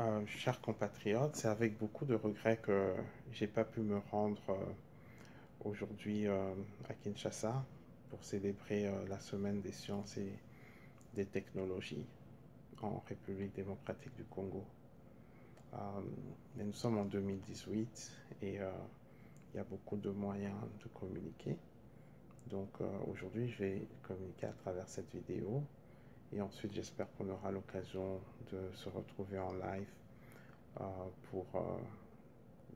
Euh, chers compatriotes, c'est avec beaucoup de regrets que j'ai pas pu me rendre euh, aujourd'hui euh, à Kinshasa pour célébrer la semaine des sciences et des technologies en République démocratique du Congo. mais nous sommes en 2018 et il y a beaucoup de moyens de communiquer. Donc aujourd'hui, je vais communiquer à travers cette vidéo et ensuite, j'espère qu'on aura l'occasion de se retrouver en live euh, pour euh,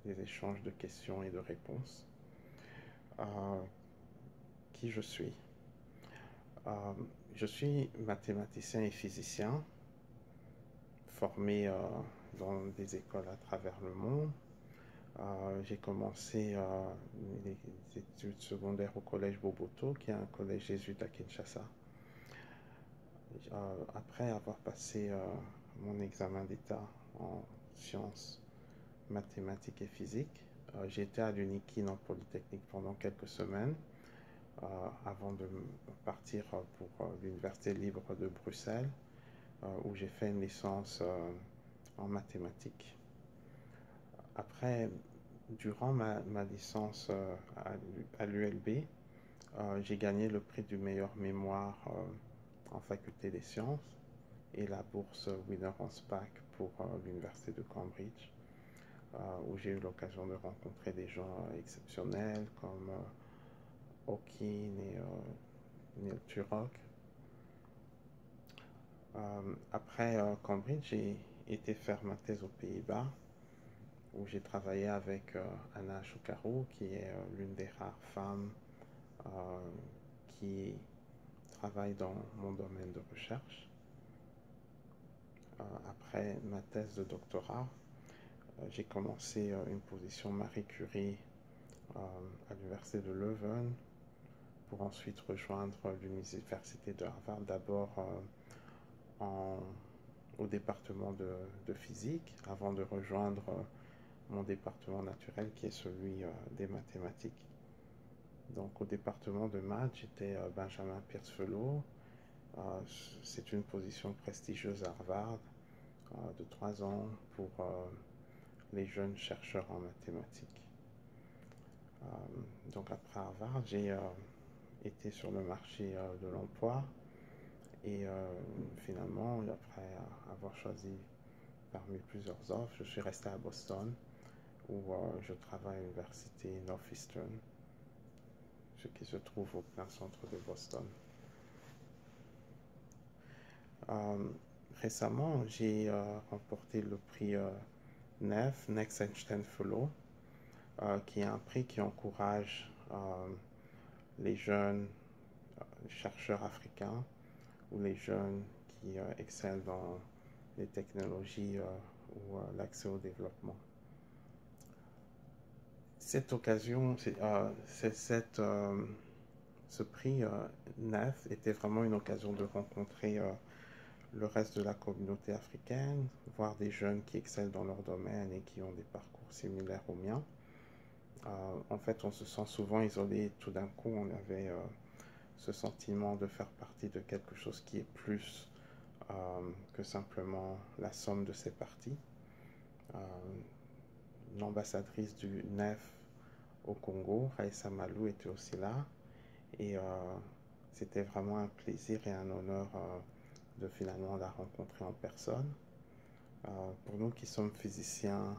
des échanges de questions et de réponses. Euh, qui je suis? Je suis mathématicien et physicien, formé dans des écoles à travers le monde. j'ai commencé les études secondaires au collège Boboto, qui est un collège jésuite à Kinshasa. Euh, après avoir passé euh, mon examen d'état en sciences mathématiques et physique, euh, été à l'Unikin en Polytechnique pendant quelques semaines avant de partir pour l'Université libre de Bruxelles où j'ai fait une licence en mathématiques. Après, durant ma, licence à l'ULB, j'ai gagné le prix du meilleur mémoire en faculté des sciences et la bourse Winner on SPAC pour euh, l'université de Cambridge, euh, où j'ai eu l'occasion de rencontrer des gens exceptionnels comme euh, Hawking et Neil Turok. après Cambridge, j'ai été faire ma thèse aux Pays-Bas, où j'ai travaillé avec Anna Choukarou, qui est l'une des rares femmes qui travaille dans mon domaine de recherche. Euh, après ma thèse de doctorat, euh, j'ai commencé euh, une position Marie Curie à l'université de Leuven pour ensuite rejoindre l'université de Harvard, d'abord au département de, de, physique, avant de rejoindre mon département naturel qui est celui des mathématiques. Donc au département de maths, j'étais euh, Benjamin Pierce Fellow. Euh, c'est une position prestigieuse à Harvard euh, de trois ans pour les jeunes chercheurs en mathématiques. donc après Harvard, j'ai été sur le marché de l'emploi et finalement, après avoir choisi parmi plusieurs offres, je suis resté à Boston où je travaille à l'université Northeastern ce qui se trouve au plein centre de Boston. Euh, récemment, j'ai euh, remporté le prix euh, NEF, Next Einstein Fellow, qui est un prix qui encourage les jeunes chercheurs africains ou les jeunes qui excellent dans les technologies ou l'accès au développement cette occasion, euh, cette, euh, ce prix euh, NEF était vraiment une occasion de rencontrer le reste de la communauté africaine, voir des jeunes qui excellent dans leur domaine et qui ont des parcours similaires aux miens. en fait, on se sent souvent isolé. Tout d'un coup, on avait ce sentiment de faire partie de quelque chose qui est plus que simplement la somme de ses parties. L'ambassadrice du NEF au Congo. Raissa Malou était aussi là. Et euh, c'était vraiment un plaisir et un honneur euh, de finalement la rencontrer en personne. Euh, pour nous qui sommes physiciens,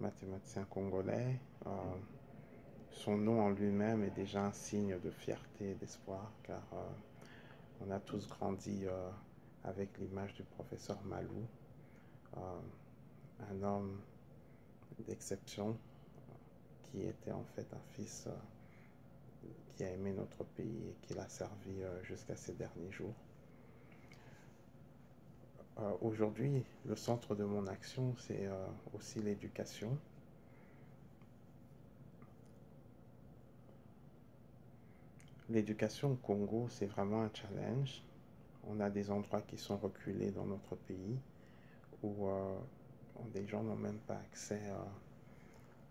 mathématiciens congolais, son nom en lui-même est déjà un signe de fierté et d'espoir car on a tous grandi avec l'image du professeur Malou, un homme d'exception qui était en fait un fils euh, qui a aimé notre pays et qui l'a servi euh, jusqu'à ses derniers jours. Euh, aujourd'hui, le centre de mon action, c'est aussi l'éducation. L'éducation au Congo, c'est vraiment un challenge. On a des endroits qui sont reculés dans notre pays où des gens n'ont même pas accès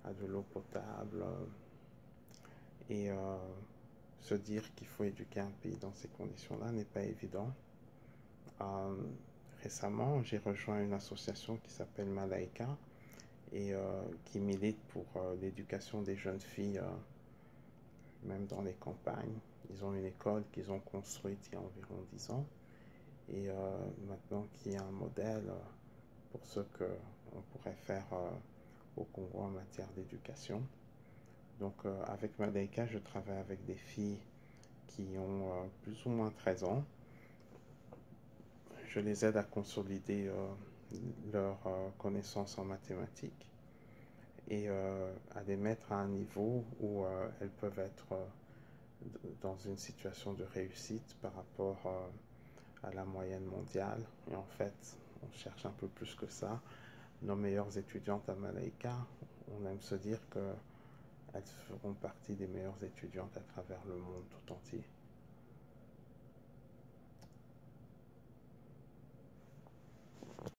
à de l'eau potable euh, et euh, se dire qu'il faut éduquer un pays dans ces conditions-là n'est pas évident. Euh, récemment, j'ai rejoint une association qui s'appelle Malaika et qui milite pour l'éducation des jeunes filles, même dans les campagnes. Ils ont une école qu'ils ont construite il y a environ 10 ans et maintenant qui est un modèle pour ce qu'on pourrait faire au Congo en matière d'éducation. Donc avec Malaika, je travaille avec des filles qui ont plus ou moins 13 ans je les aide à consolider euh, leurs euh, connaissances en mathématiques et euh, à les mettre à un niveau où elles peuvent être dans une situation de réussite par rapport à la moyenne mondiale. Et en fait, on cherche un peu plus que ça. Nos meilleures étudiantes à Malaika, on aime se dire qu'elles feront partie des meilleures étudiantes à travers le monde tout entier.